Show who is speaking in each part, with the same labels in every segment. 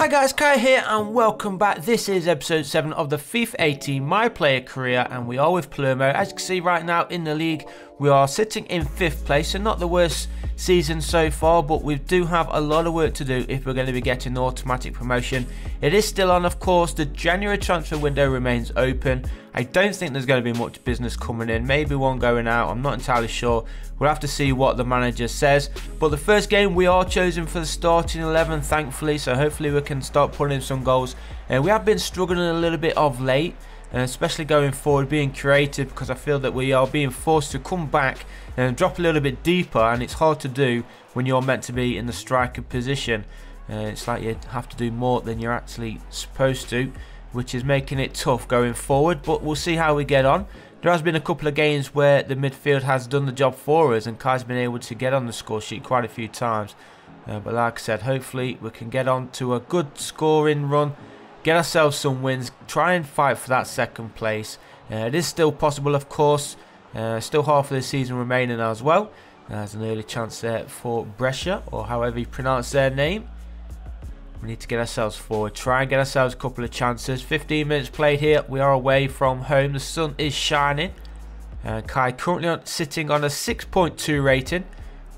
Speaker 1: Hi guys, Kai here and welcome back. This is episode 7 of the FIFA 18 My Player Career and we are with Palermo. As you can see right now in the league, we are sitting in 5th place, so not the worst season so far, but we do have a lot of work to do if we're going to be getting automatic promotion. It is still on, of course, the January transfer window remains open. I don't think there's going to be much business coming in, maybe one going out, I'm not entirely sure. We'll have to see what the manager says. But the first game, we are chosen for the starting 11, thankfully, so hopefully we can start putting in some goals. Uh, we have been struggling a little bit of late especially going forward being creative because I feel that we are being forced to come back and drop a little bit deeper and it's hard to do when you're meant to be in the striker position. Uh, it's like you have to do more than you're actually supposed to which is making it tough going forward but we'll see how we get on. There has been a couple of games where the midfield has done the job for us and Kai's been able to get on the score sheet quite a few times. Uh, but like I said hopefully we can get on to a good scoring run get ourselves some wins, try and fight for that second place. Uh, it is still possible, of course. Uh, still half of the season remaining as well. There's an early chance there for Brescia, or however you pronounce their name. We need to get ourselves forward. Try and get ourselves a couple of chances. 15 minutes played here. We are away from home. The sun is shining. Uh, Kai currently on, sitting on a 6.2 rating.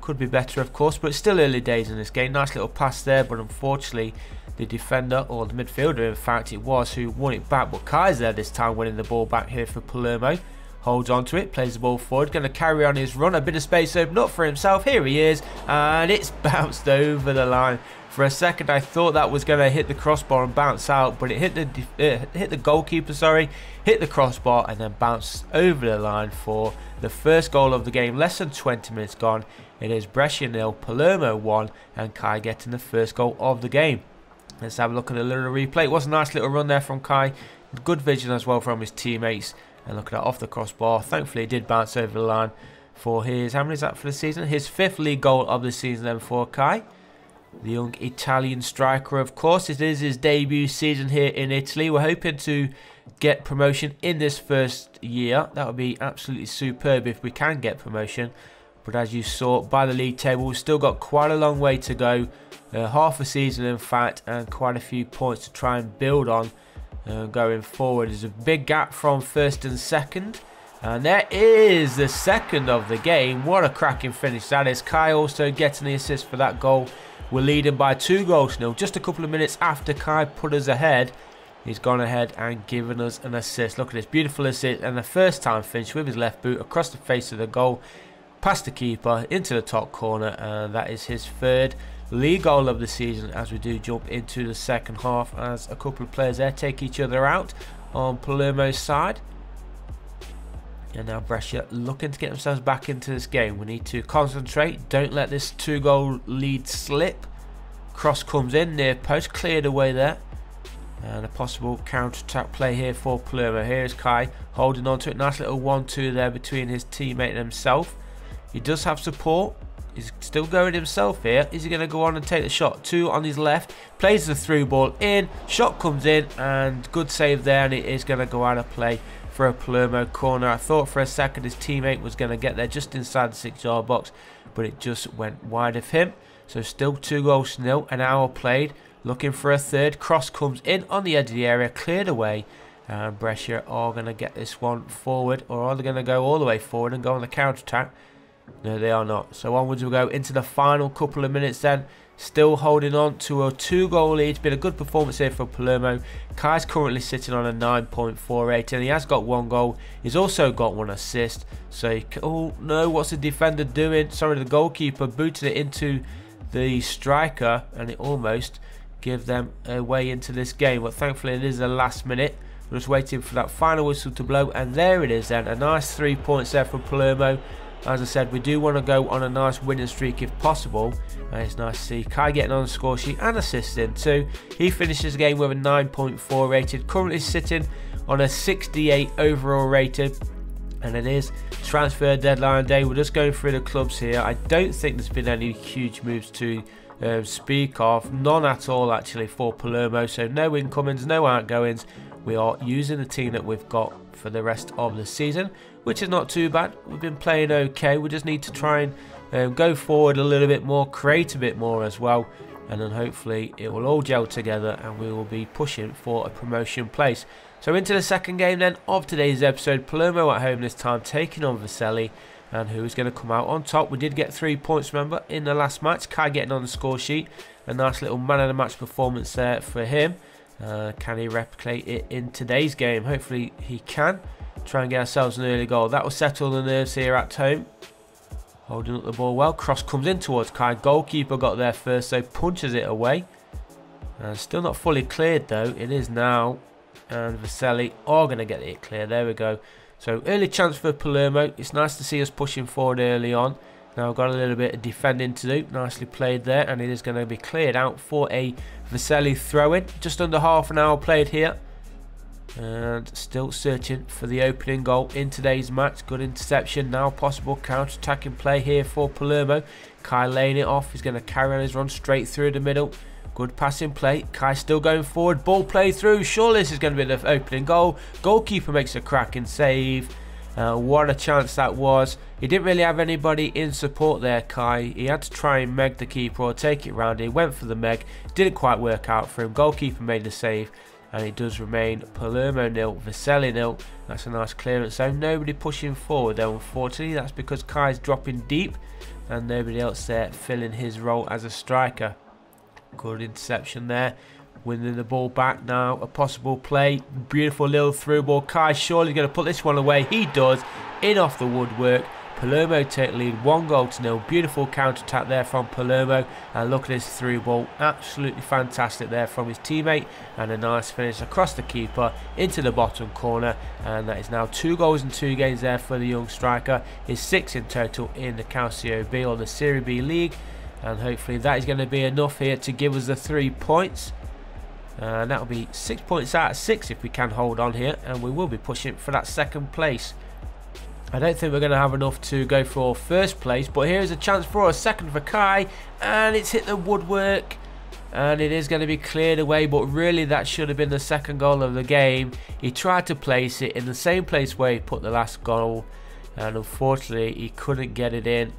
Speaker 1: Could be better, of course, but it's still early days in this game. Nice little pass there, but unfortunately, the defender, or the midfielder in fact it was, who won it back. But Kaiser this time winning the ball back here for Palermo. Holds on to it, plays the ball forward, going to carry on his run. A bit of space open up for himself. Here he is, and it's bounced over the line. For a second, I thought that was going to hit the crossbar and bounce out, but it hit the uh, hit the goalkeeper. Sorry, hit the crossbar and then bounced over the line for the first goal of the game. Less than 20 minutes gone. It is Brescia nil, Palermo one, and Kai getting the first goal of the game. Let's have a look at a little replay. It was a nice little run there from Kai. Good vision as well from his teammates. And look at that off the crossbar. Thankfully, he did bounce over the line for his, how many is that for the season? His fifth league goal of the season then for Kai. The young Italian striker, of course. It is his debut season here in Italy. We're hoping to get promotion in this first year. That would be absolutely superb if we can get promotion. But as you saw by the league table, we've still got quite a long way to go uh, half a season in fact and quite a few points to try and build on uh, going forward. There's a big gap from first and second. And there is the second of the game. What a cracking finish that is. Kai also getting the assist for that goal. We're leading by two goals nil. Just a couple of minutes after Kai put us ahead, he's gone ahead and given us an assist. Look at this beautiful assist and the first time finish with his left boot across the face of the goal, past the keeper into the top corner, and that is his third league goal of the season as we do jump into the second half as a couple of players there take each other out on Palermo's side. And now Brescia looking to get themselves back into this game. We need to concentrate. Don't let this two goal lead slip. Cross comes in near post. Cleared away there. And a possible counter-attack play here for Palermo. Here's Kai holding on to it. Nice little 1-2 there between his teammate and himself. He does have support. He's still going himself here. Is he going to go on and take the shot? Two on his left. Plays the through ball in. Shot comes in. And good save there. And it is going to go out of play for a Palermo corner. I thought for a second his teammate was going to get there just inside the six-yard box. But it just went wide of him. So still two goals nil. An hour played. Looking for a third. Cross comes in on the edge of the area. Cleared away. And Brescia are going to get this one forward. Or are they going to go all the way forward and go on the counter-attack? No, they are not. So onwards we go into the final couple of minutes then. Still holding on to a two-goal lead. It's been a good performance here for Palermo. Kai's currently sitting on a 9.48 and he has got one goal. He's also got one assist. So, oh no, what's the defender doing? Sorry, the goalkeeper booted it into the striker and it almost give them a way into this game. But thankfully it is the last minute. We're just waiting for that final whistle to blow and there it is then. A nice three points there for Palermo. As I said, we do want to go on a nice winning streak if possible. And it's nice to see Kai getting on the score sheet and assisting too. He finishes the game with a 9.4 rated, currently sitting on a 68 overall rated. And it is transfer deadline day. We're just going through the clubs here. I don't think there's been any huge moves to um, speak of. None at all actually for Palermo. So no incomings, no outgoings. We are using the team that we've got for the rest of the season which is not too bad. We've been playing okay. We just need to try and um, go forward a little bit more, create a bit more as well. and then hopefully it will all gel together and we will be pushing for a promotion place. So into the second game then of today's episode, Palermo at home this time taking on Vercelli and who is going to come out on top. We did get three points, remember, in the last match. Kai getting on the score sheet. A nice little man of the match performance there for him. Uh, can he replicate it in today's game? Hopefully he can. Try and get ourselves an early goal. That will settle the nerves here at home. Holding up the ball well. Cross comes in towards Kai. Goalkeeper got there first, so punches it away. And still not fully cleared though. It is now. And Vercelli are going to get it clear. There we go. So early chance for Palermo. It's nice to see us pushing forward early on. Now we've got a little bit of defending to do. Nicely played there. And it is going to be cleared out for a Vercelli throw-in. Just under half an hour played here. And still searching for the opening goal in today's match. Good interception. Now possible counter-attacking play here for Palermo. Kai laying it off. He's going to carry on his run straight through the middle. Good passing play. Kai still going forward. Ball play through. Surely this is going to be the opening goal. Goalkeeper makes a cracking save. Uh, what a chance that was. He didn't really have anybody in support there, Kai. He had to try and meg the keeper or take it round. He went for the meg. Didn't quite work out for him. Goalkeeper made the save and it does remain Palermo nil, Vercelli nil. That's a nice clearance. So nobody pushing forward though. Unfortunately, that's because Kai's dropping deep, and nobody else there filling his role as a striker. Good interception there. Winning the ball back now. A possible play. Beautiful little through ball. Kai surely going to put this one away. He does. In off the woodwork. Palermo take lead one goal to nil. Beautiful counter attack there from Palermo. And look at his through ball. Absolutely fantastic there from his teammate. And a nice finish across the keeper into the bottom corner. And that is now two goals in two games there for the young striker. His six in total in the Calcio B or the Serie B League. And hopefully that is going to be enough here to give us the three points. And that'll be six points out of six if we can hold on here. And we will be pushing for that second place. I don't think we're going to have enough to go for first place, but here's a chance for a second for Kai, and it's hit the woodwork, and it is going to be cleared away, but really that should have been the second goal of the game. He tried to place it in the same place where he put the last goal, and unfortunately he couldn't get it in.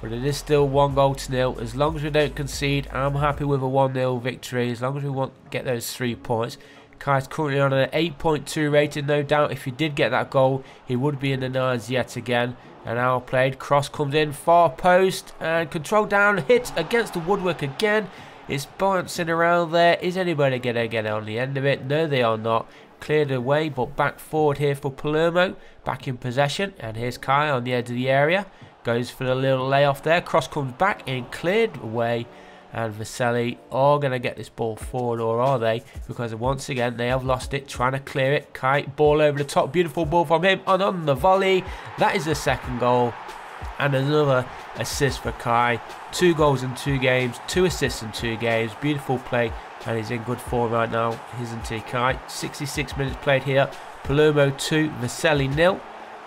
Speaker 1: But it is still one goal to nil. As long as we don't concede, I'm happy with a 1-0 victory. As long as we want get those three points. Kai's currently on an 8.2 rating, no doubt. If he did get that goal, he would be in the nines yet again. And our played. Cross comes in, far post, and control down, hit against the woodwork again. It's bouncing around there. Is anybody going to get on the end of it? No, they are not. Cleared away, but back forward here for Palermo. Back in possession. And here's Kai on the edge of the area. Goes for the little layoff there. Cross comes back and cleared away and Vercelli are going to get this ball forward or are they? Because once again they have lost it trying to clear it. Kite ball over the top. Beautiful ball from him and on the volley. That is the second goal. And another assist for Kai. Two goals in two games two assists in two games. Beautiful play and he's in good form right now isn't he Kai? 66 minutes played here. Palermo 2 Vercelli nil.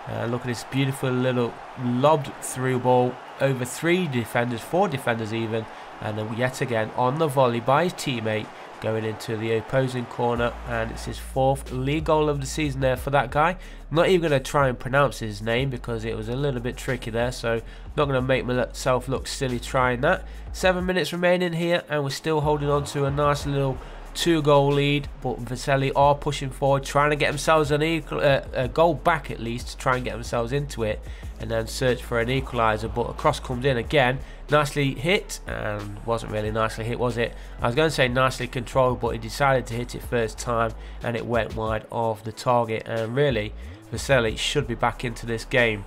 Speaker 1: Uh, look at this beautiful little lobbed through ball. Over three defenders four defenders even and yet again on the volley by his teammate going into the opposing corner. And it's his fourth league goal of the season there for that guy. Not even going to try and pronounce his name because it was a little bit tricky there. So not going to make myself look silly trying that. Seven minutes remaining here and we're still holding on to a nice little two goal lead but Vercelli are pushing forward trying to get themselves an equal, uh, a goal back at least to try and get themselves into it and then search for an equaliser. But a cross comes in again nicely hit and wasn't really nicely hit was it? I was going to say nicely controlled but he decided to hit it first time and it went wide of the target. And really Vercelli should be back into this game.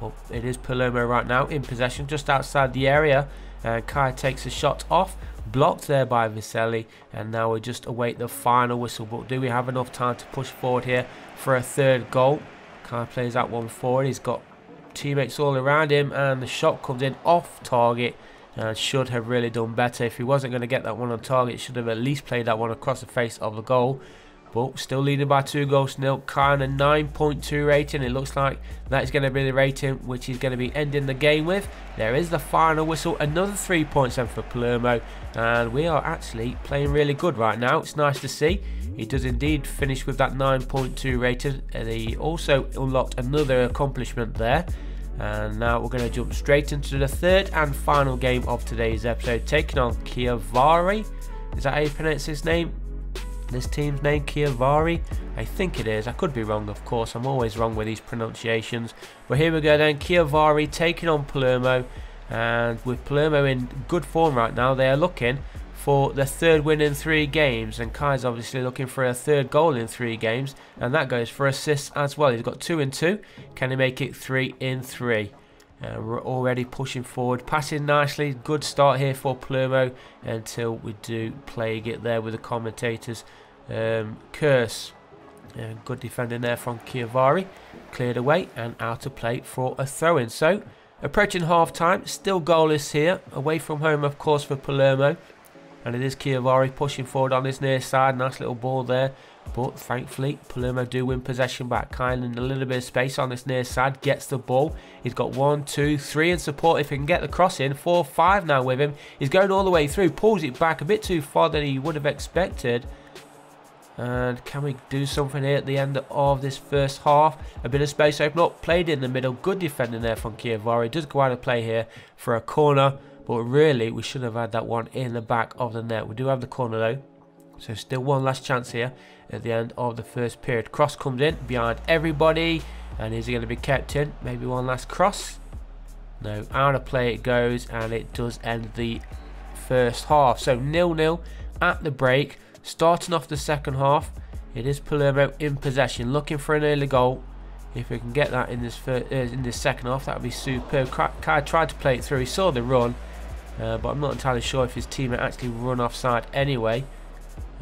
Speaker 1: But it is Palermo right now in possession just outside the area and Kai takes a shot off blocked there by Vercelli and now we just await the final whistle. But do we have enough time to push forward here for a third goal? Kai plays that one forward. He's got teammates all around him and the shot comes in off target and should have really done better. If he wasn't going to get that one on target should have at least played that one across the face of the goal but still leading by two goals nil. Kind of 9.2 rating. It looks like that is going to be the rating which he's going to be ending the game with. There is the final whistle. Another three points then for Palermo. And we are actually playing really good right now. It's nice to see. He does indeed finish with that 9.2 rating. And he also unlocked another accomplishment there. And now we're going to jump straight into the third and final game of today's episode, taking on Chiavari. Is that how you pronounce his name? This team's name, Chiavari? I think it is. I could be wrong, of course. I'm always wrong with these pronunciations. But here we go then. Chiavari taking on Palermo. And with Palermo in good form right now, they are looking for the third win in three games. And Kai's obviously looking for a third goal in three games. And that goes for assists as well. He's got two in two. Can he make it three in three? Uh, we're already pushing forward, passing nicely. Good start here for Palermo until we do plague it there with the commentators. Um, Curse, uh, good defending there from Chiavari, cleared away and out of play for a throw-in. So approaching half time, still goalless here, away from home of course for Palermo. And it is Chiavari pushing forward on his near side. Nice little ball there. But thankfully, Palermo do win possession back. In a little bit of space on this near side. Gets the ball. He's got one, two, three in support. If he can get the cross in. Four, five now with him. He's going all the way through. Pulls it back a bit too far than he would have expected. And can we do something here at the end of this first half? A bit of space open up. Played in the middle. Good defending there from Chiavari. Does go out of play here for a corner. But really, we should have had that one in the back of the net. We do have the corner though. So still one last chance here at the end of the first period. Cross comes in behind everybody. And is he going to be kept in? Maybe one last cross. No, out of play it goes. And it does end the first half. So nil-nil at the break. Starting off the second half. It is Palermo in possession. Looking for an early goal. If we can get that in this first, uh, in this second half, that would be superb. Kai tried to play it through. He saw the run. Uh, but I'm not entirely sure if his teammate actually run offside anyway.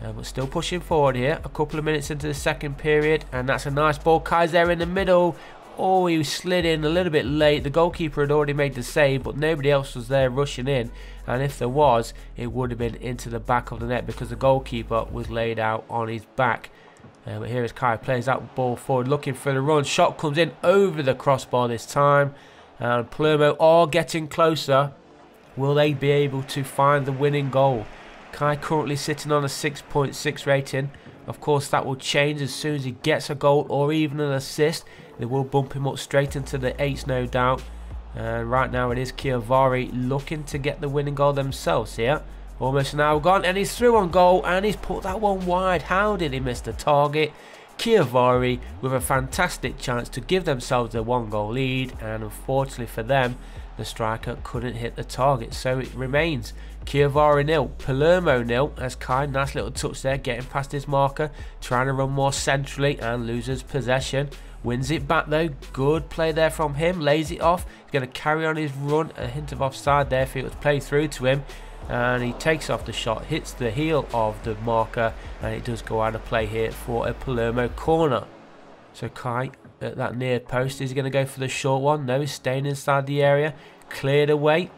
Speaker 1: Uh, but still pushing forward here. A couple of minutes into the second period. And that's a nice ball. Kai's there in the middle. Oh, he slid in a little bit late. The goalkeeper had already made the save, but nobody else was there rushing in. And if there was, it would have been into the back of the net because the goalkeeper was laid out on his back. Uh, but here is Kai, plays that ball forward, looking for the run. Shot comes in over the crossbar this time. And Palermo are getting closer. Will they be able to find the winning goal? Kai currently sitting on a 6.6 rating. Of course, that will change as soon as he gets a goal or even an assist. They will bump him up straight into the 8s, no doubt. Uh, right now, it is Chiavari looking to get the winning goal themselves here. Almost an hour gone, and he's through on goal, and he's put that one wide. How did he miss the target? Chiavari with a fantastic chance to give themselves a one goal lead, and unfortunately for them, the striker couldn't hit the target. So it remains Chiavari nil, Palermo nil, as Kai, nice little touch there, getting past his marker, trying to run more centrally and loses possession. Wins it back though, good play there from him, lays it off, he's going to carry on his run, a hint of offside there if it was played through to him. And he takes off the shot, hits the heel of the marker, and it does go out of play here for a Palermo corner. So Kai at that near post. Is he going to go for the short one? No, he's staying inside the area. Cleared away.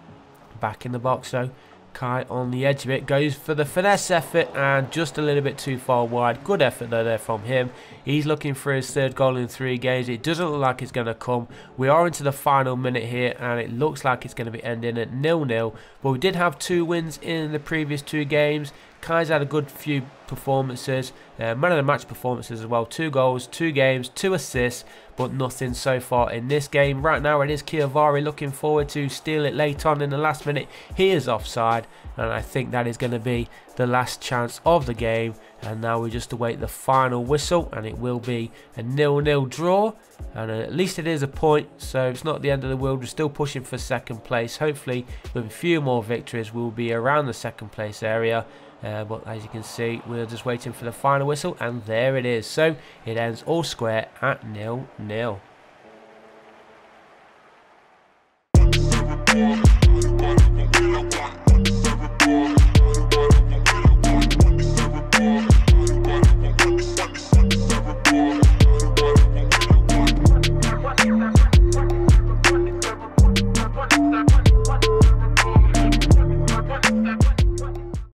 Speaker 1: Back in the box though. Kai on the edge of it goes for the finesse effort and just a little bit too far wide. Good effort though there from him. He's looking for his third goal in three games. It doesn't look like it's going to come. We are into the final minute here and it looks like it's going to be ending at nil-nil. But we did have two wins in the previous two games. Kai's had a good few performances, uh, man of the match performances as well. Two goals, two games, two assists, but nothing so far in this game. Right now it is Chiavari looking forward to steal it late on in the last minute. He is offside, and I think that is going to be the last chance of the game. And now we just await the final whistle, and it will be a nil-nil draw. And at least it is a point, so it's not the end of the world. We're still pushing for second place. Hopefully, with a few more victories, we'll be around the second place area. Uh, but as you can see, we're just waiting for the final whistle, and there it is. So it ends all square at nil nil.